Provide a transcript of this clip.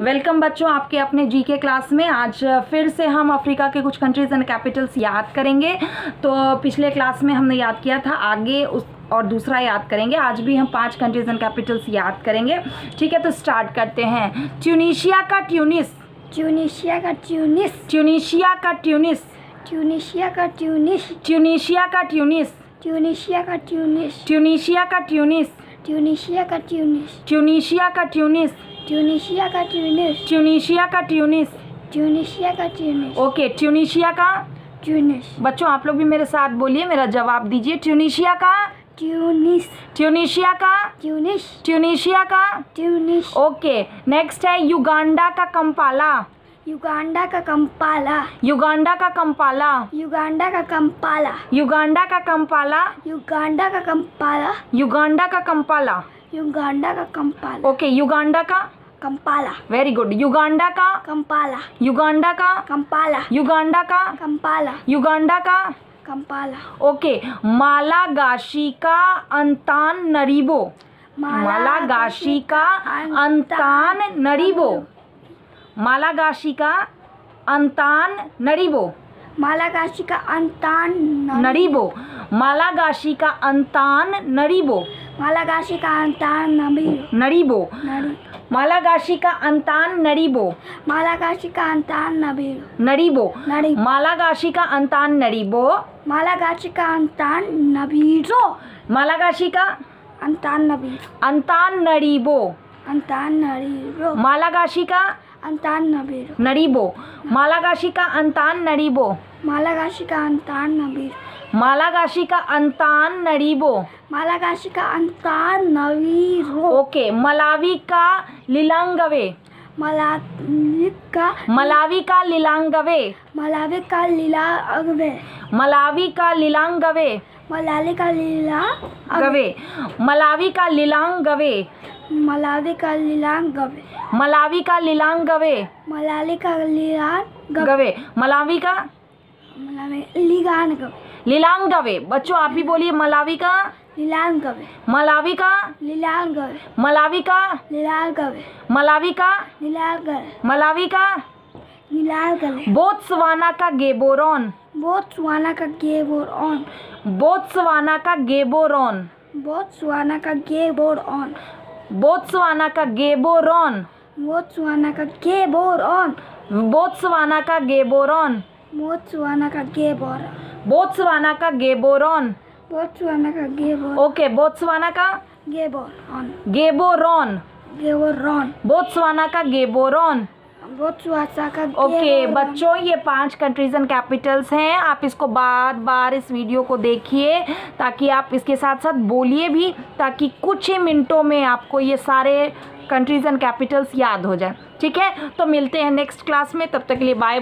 Welcome बच्चों आपके अपने जीके क्लास में। आज फिर से हम अफ्रीका के कुछ कंट्रीज़ एंड कैपिटल्स याद करेंगे। तो पिछले क्लास में हमने याद किया था आगे उस और दूसरा याद करेंगे। आज भी हम पाँच कंट्रीज़ एंड कैपिटल्स याद करेंगे। ठीक है तो स्टार्ट करते हैं। ट्यूनिशिया का ट्यूनिस ट्यूनिशिया का ट्यूनिस ट्यूनिशिया का ट्यूनिस ट्यूनिशिया का ट्यूनिस ट्यूनिशिया का ट्यूनिस ट्यूनिशिया का ट्यूनिस ट्यूनिशिया का ट्यूनिस ट्यूनिशिया का ट्यूनिस ट्यूनिशिया का ट्यूनिस ट्यूनिशिया का ट्यूनिस ट्यूनिशिया का ट्यूनिस ट्यूनिशिया का ट्यूनिस ओके ट्यूनिशिया का ट्यूनिस बच्चों आप लोग भी मेरे साथ बोलिए मेरा जवाब दीजिए। ट्यूनिशिया का? ट्यूनिस ट्यूनिशिया का? ट्यूनिस ट्यूनिशिया का? ट्यूनिस ओके नेक्स्ट है युगांडा का कंपाला युगांडा का कंपाला युगांडा का कंपाला युगांडा का कंपाला युगांडा का कंपाला युगांडा का कंपाला युगांडा का कंपाला युगांडा का कंपाला। ओके युगांडा का? कंपाला। वेरी गुड युगांडा का? कंपाला। युगांडा का? कंपाला। युगांडा का? कंपाला। युगांडा का? कंपाला। ओके मालागाशी का अंतान नरीबो। मालागाशी का अंतान नरीबो। मालागाशी का अंतान नरीबो। मालागाशी का अंतान नरीबो मालागाशी का अंतान नरीबो मालागाशी का अंतान नरीबो नरी मालागाशी का अंतान नरीबो मालागाशी का अंतान नबीर नरीबो नरी मालागाशी का अंतान नरीबो मालागाशी का अंतान नबीरो मालागाशी का अंतान नबीर अंतान नरीबो अंतान नरीरो मालागाशी का अंतान नबीर नरीबो मालागाशी का अंतान नरीबो मालागाशी का अंतान नबीर मालागाशी का अंतान नरीबो। मालागाशी का अंतान नवीरो ओके मलावी का लिलांगवे। मलाविक का मलावी का लिलांगवे। मलावी का लीला अगवे मलावी का लिलांगवे। मलाली का लीला गवे मलावी का लिलांगवे। मलावी का लीलांग गवे मलावी का लिलांगवे। मलाली का गवे। गवे मलावी का लिलांग बच्चों आप ही बोलिए मलावी का लिलांग मलावी का लिलांग गवे मलावी का लिलांग मलावी का लिलांग मलावी का लिलांग बोत्सवाना का गेबोरोन। बोत्सवाना का गेबोरोन। बोत्सवाना का गेबोरोन। बोत्सवाना का गेबोरोन। बोत्सवाना का गेबोरोन। बोत्सवाना का गेबोरोन। बोत्सवाना का गेबोरॉन। बहुत सुहाना का गे बोत्सवाना का गेबोरॉन। बहुत सुहाना का गे ओके बोत्सवाना का Gaborone. Gaborone Botswana का गेबोरॉन। ओके बच्चों ये पाँच कंट्रीज़ एंड कैपिटल्स हैं। आप इसको बार बार इस वीडियो को देखिए ताकि आप इसके साथ साथ बोलिए भी ताकि कुछ ही मिनटों में आपको ये सारे कंट्रीज़ एंड कैपिटल्स याद हो जाए। ठीक है? तो मिलते हैं नेक्स्ट क्लास में। तब तक के लिए बाय